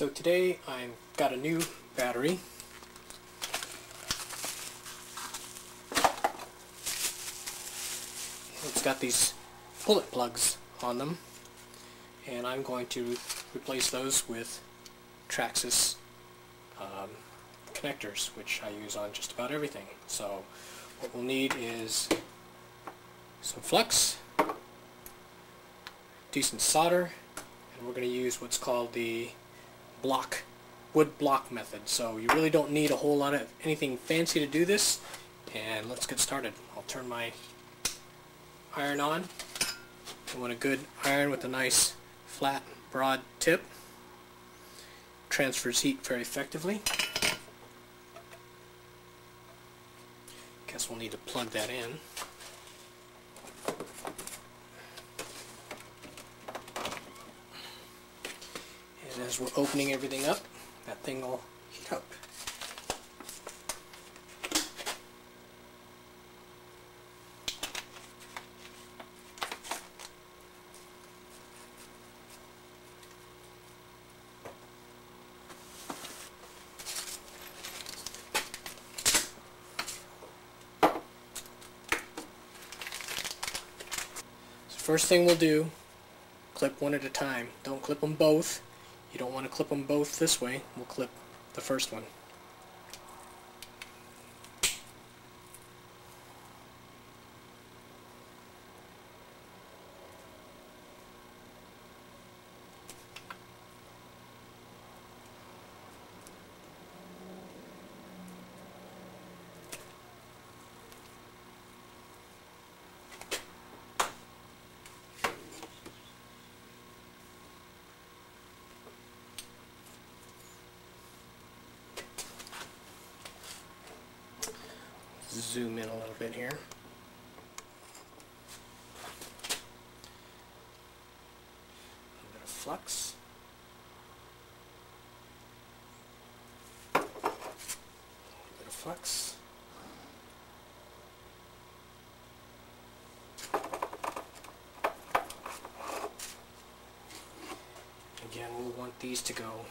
So today I've got a new battery. It's got these bullet plugs on them and I'm going to replace those with Traxxas um, connectors which I use on just about everything. So what we'll need is some flux, decent solder, and we're going to use what's called the block wood block method. So you really don't need a whole lot of anything fancy to do this. And let's get started. I'll turn my iron on. I want a good iron with a nice flat broad tip. Transfers heat very effectively. Guess we'll need to plug that in. And as we're opening everything up, that thing will heat up. So first thing we'll do, clip one at a time. Don't clip them both. You don't want to clip them both this way. We'll clip the first one. Zoom in a little bit here. A little bit of flux. A little bit of flux. Again, we'll want these to go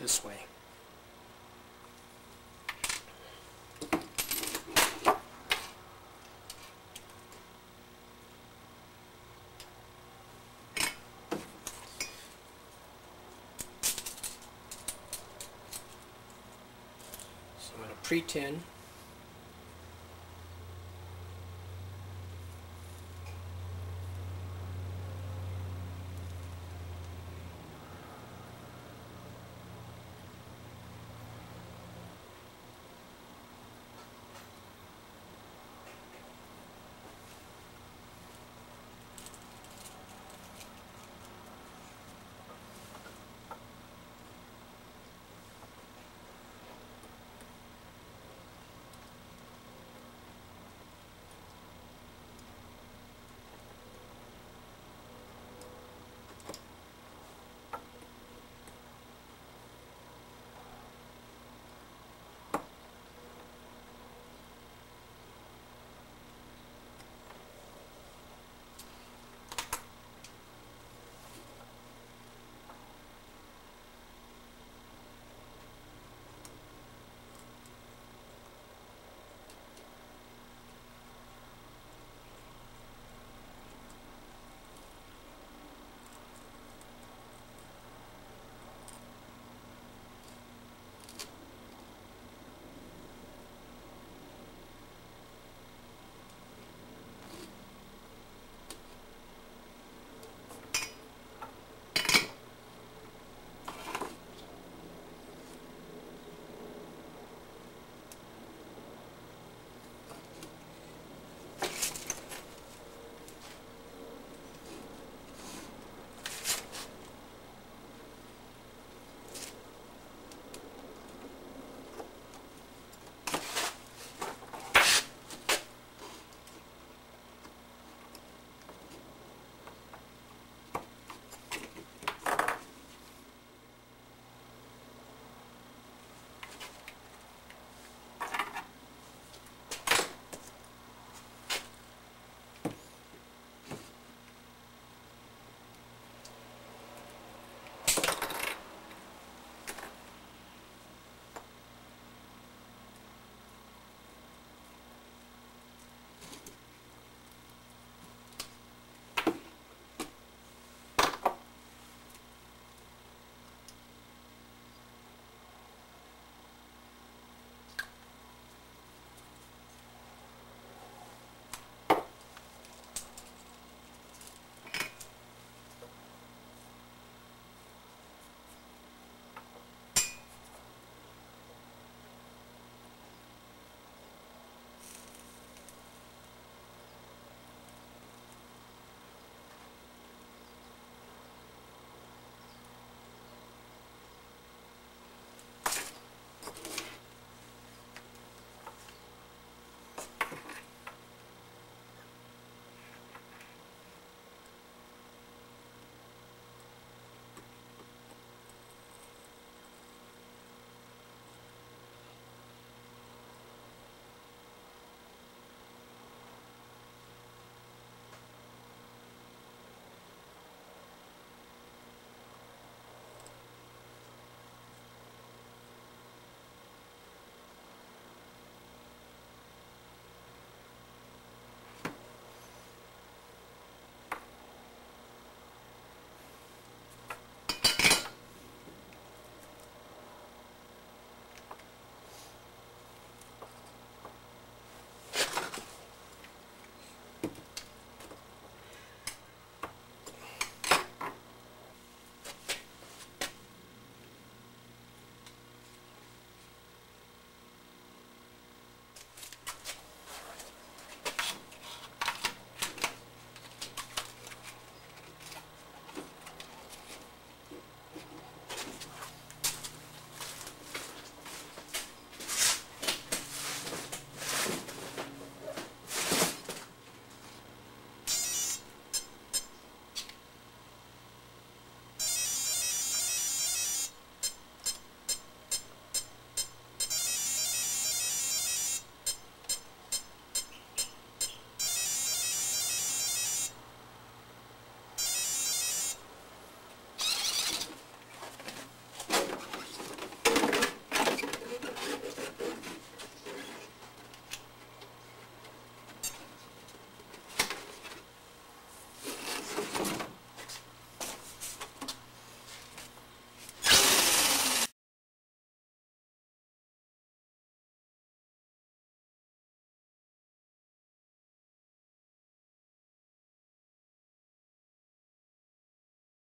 this way. So I'm going to pre-tin